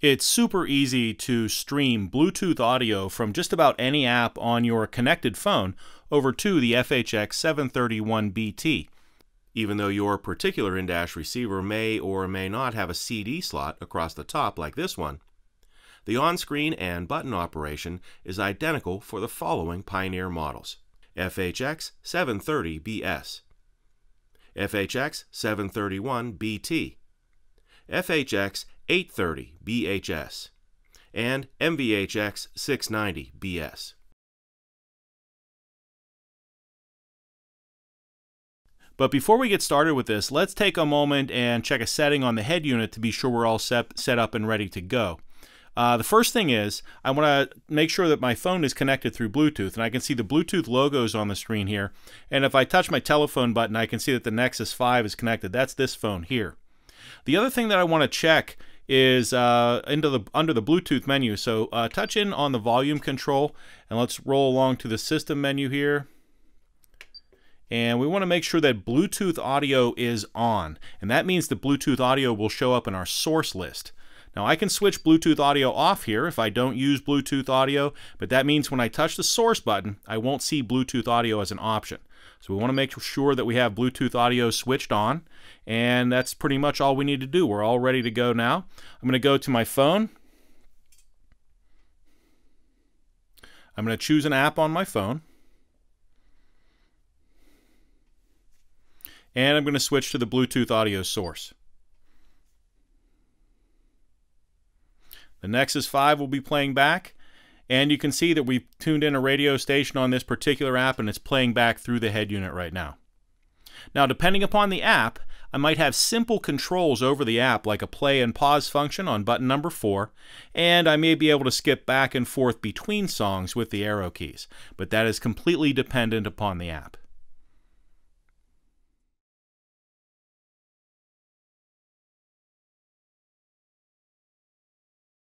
It's super easy to stream Bluetooth audio from just about any app on your connected phone over to the FHX 731BT, even though your particular in-dash receiver may or may not have a CD slot across the top like this one. The on-screen and button operation is identical for the following Pioneer models. FHX 730BS, FHX 731BT, FHX 830 BHS, and MVHX 690 BS. But before we get started with this, let's take a moment and check a setting on the head unit to be sure we're all set, set up and ready to go. Uh, the first thing is I want to make sure that my phone is connected through Bluetooth and I can see the Bluetooth logos on the screen here and if I touch my telephone button I can see that the Nexus 5 is connected. That's this phone here. The other thing that I want to check is uh, into the under the Bluetooth menu. So uh, touch in on the volume control and let's roll along to the system menu here. And we want to make sure that Bluetooth audio is on. And that means the Bluetooth audio will show up in our source list. Now I can switch Bluetooth audio off here if I don't use Bluetooth audio, but that means when I touch the source button, I won't see Bluetooth audio as an option. So we want to make sure that we have Bluetooth audio switched on, and that's pretty much all we need to do. We're all ready to go now. I'm going to go to my phone. I'm going to choose an app on my phone. And I'm going to switch to the Bluetooth audio source. The Nexus 5 will be playing back. And you can see that we've tuned in a radio station on this particular app and it's playing back through the head unit right now. Now, depending upon the app, I might have simple controls over the app like a play and pause function on button number 4, and I may be able to skip back and forth between songs with the arrow keys, but that is completely dependent upon the app.